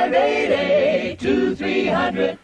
Five eight eight two three hundred.